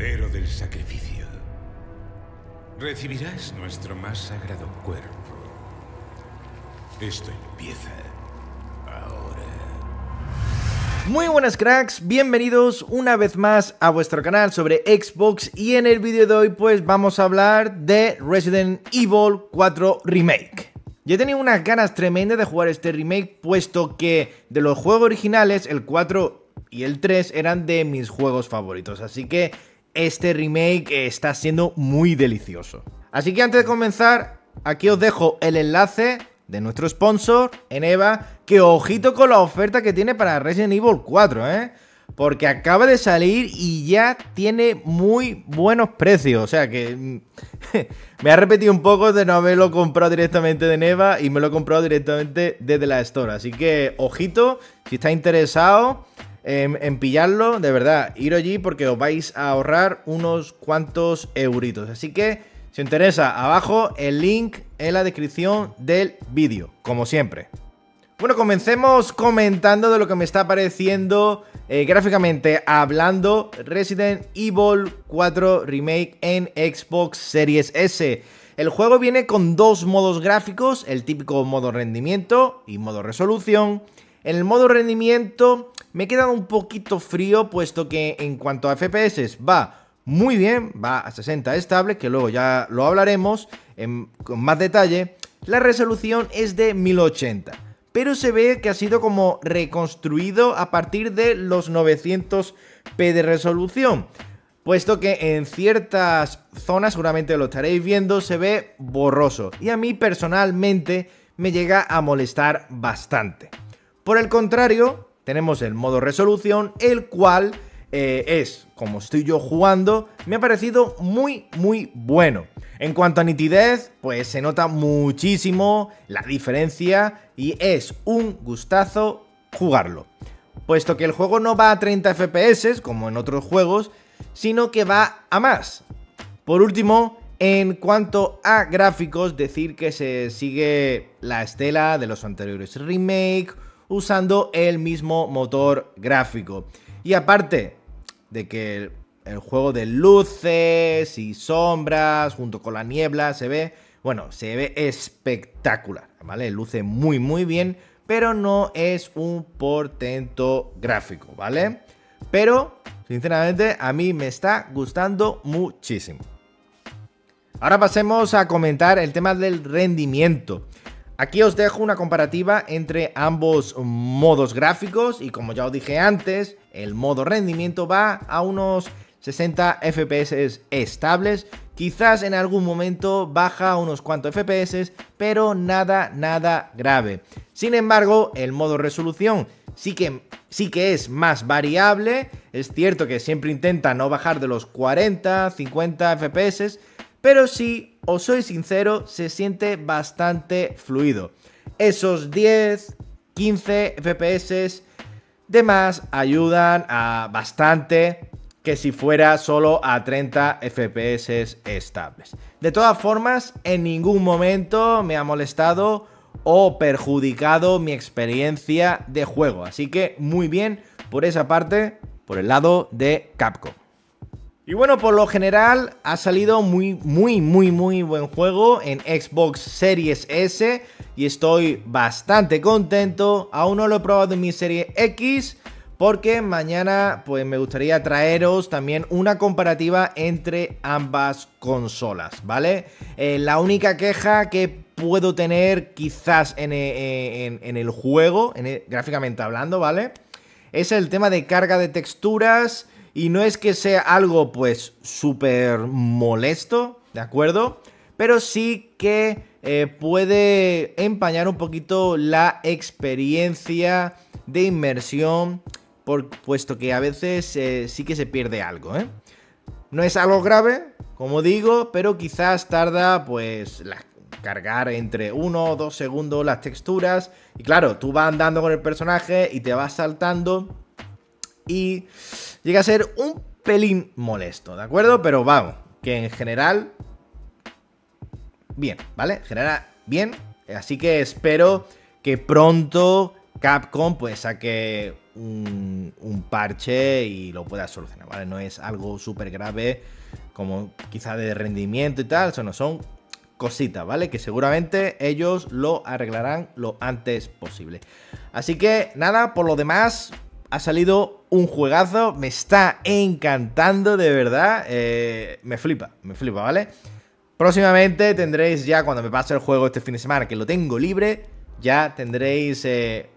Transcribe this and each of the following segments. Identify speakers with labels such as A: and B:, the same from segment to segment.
A: Cordero del Sacrificio, recibirás nuestro más sagrado cuerpo. Esto empieza ahora.
B: Muy buenas cracks, bienvenidos una vez más a vuestro canal sobre Xbox y en el vídeo de hoy pues vamos a hablar de Resident Evil 4 Remake. Yo he tenido unas ganas tremendas de jugar este remake puesto que de los juegos originales el 4 y el 3 eran de mis juegos favoritos, así que este remake está siendo muy delicioso. Así que antes de comenzar, aquí os dejo el enlace de nuestro sponsor, Eneva, que ojito con la oferta que tiene para Resident Evil 4, ¿eh? Porque acaba de salir y ya tiene muy buenos precios. O sea que mm, me ha repetido un poco de no haberlo comprado directamente de Neva y me lo he comprado directamente desde la Store. Así que ojito, si está interesado en, pillarlo, de verdad, ir allí porque os vais a ahorrar unos cuantos euritos. Así que, si os interesa, abajo el link en la descripción del vídeo, como siempre. Bueno, comencemos comentando de lo que me está pareciendo eh, gráficamente hablando Resident Evil 4 Remake en Xbox Series S. El juego viene con dos modos gráficos, el típico modo rendimiento y modo resolución. En el modo rendimiento me he quedado un poquito frío, puesto que en cuanto a FPS va muy bien, va a 60 estable, que luego ya lo hablaremos con más detalle. La resolución es de 1080, pero se ve que ha sido como reconstruido a partir de los 900p de resolución. Puesto que en ciertas zonas, seguramente lo estaréis viendo, se ve borroso. Y a mí personalmente me llega a molestar bastante. Por el contrario, tenemos el modo resolución, el cual eh, es, como estoy yo jugando, me ha parecido muy, muy bueno. En cuanto a nitidez, pues se nota muchísimo la diferencia y es un gustazo jugarlo. Puesto que el juego no va a 30 FPS, como en otros juegos, sino que va a más. Por último, en cuanto a gráficos, decir que se sigue la estela de los anteriores remake usando el mismo motor gráfico. Y aparte de que el, juego de luces y sombras junto con la niebla se ve, bueno, se ve espectacular, ¿vale? Luce muy muy bien, pero no es un portento gráfico, ¿vale? Pero, sinceramente, a mí me está gustando muchísimo. Ahora pasemos a comentar el tema del rendimiento. Aquí os dejo una comparativa entre ambos modos gráficos y como ya os dije antes, el modo rendimiento va a unos 60 FPS estables, quizás en algún momento baja unos cuantos FPS, pero nada, nada grave. Sin embargo, el modo resolución sí que, sí que es más variable, es cierto que siempre intenta no bajar de los 40, 50 FPS, pero si os soy sincero, se siente bastante fluido. Esos 10, 15 FPS de más ayudan a bastante que si fuera solo a 30 FPS estables. De todas formas, en ningún momento me ha molestado o perjudicado mi experiencia de juego. Así que muy bien por esa parte, por el lado de Capcom. Y bueno, por lo general ha salido muy, muy, muy, muy buen juego en Xbox Series S y estoy bastante contento. Aún no lo he probado en mi serie X porque mañana pues me gustaría traeros también una comparativa entre ambas consolas, ¿vale? Eh, la única queja que puedo tener quizás en, eh, el juego, gráficamente hablando, ¿vale? Es el tema de carga de texturas y no es que sea algo pues súper molesto, ¿de acuerdo? Pero sí que eh, puede empañar un poquito la experiencia de inmersión, por, puesto que a veces eh, sí que se pierde algo, ¿eh? No es algo grave, como digo, pero quizás tarda pues cargar entre 1 o 2 segundos las texturas. Y claro, tú vas andando con el personaje y te vas saltando y llega a ser un pelín molesto, ¿de acuerdo? Pero vamos, que en general, bien, ¿vale? En general, bien. Así que espero que pronto Capcom pues saque un, parche y lo puedas solucionar, ¿vale? No es algo súper grave como quizá de rendimiento y tal, eso no son cositas, ¿vale? Que seguramente ellos lo arreglarán lo antes posible. Así que nada, por lo demás, ha salido un juegazo, me está encantando de verdad, eh, me flipa, me flipa, ¿vale? Próximamente tendréis ya, cuando me pase el juego este fin de semana, que lo tengo libre, ya tendréis, eh,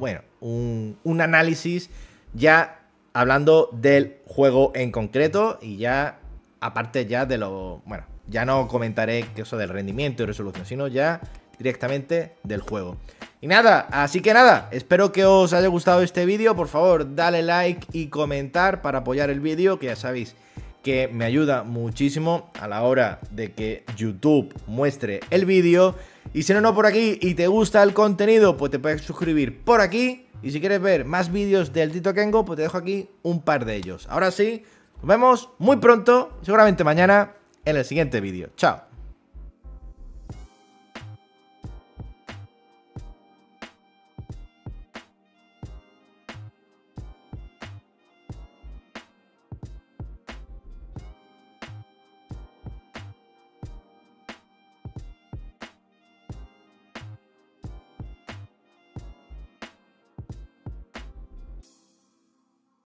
B: bueno, un, análisis ya hablando del juego en concreto y ya, aparte ya de lo, bueno, ya no comentaré eso del rendimiento y resolución, sino ya directamente del juego. Y nada, así que nada, espero que os haya gustado este vídeo, por favor dale like y comentar para apoyar el vídeo, que ya sabéis que me ayuda muchísimo a la hora de que YouTube muestre el vídeo. Y si no, no por aquí y te gusta el contenido, pues te puedes suscribir por aquí. Y si quieres ver más vídeos del Tito Kengo, pues te dejo aquí un par de ellos. Ahora sí, nos vemos muy pronto, seguramente mañana, en el siguiente vídeo. Chao.